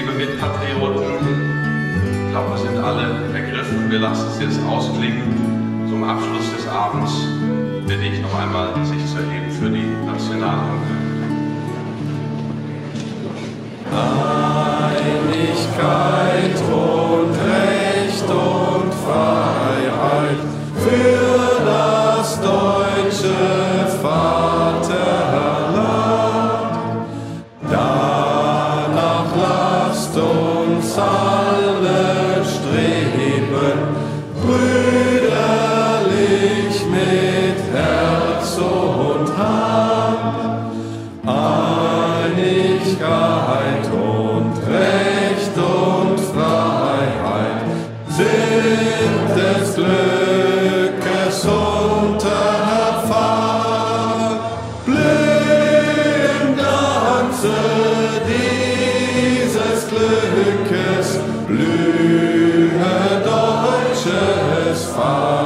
liebe Mitpatrioten, ich glaube, wir sind alle ergriffen. Wir lassen es jetzt ausklingen. Zum Abschluss des Abends bitte ich noch einmal, sich zu erheben für die Nationalhymne. Einigkeit lasst uns alle streben, brüderlich mit Herz und Hand. Einigkeit und Recht und Freiheit sind des Glückes Fala.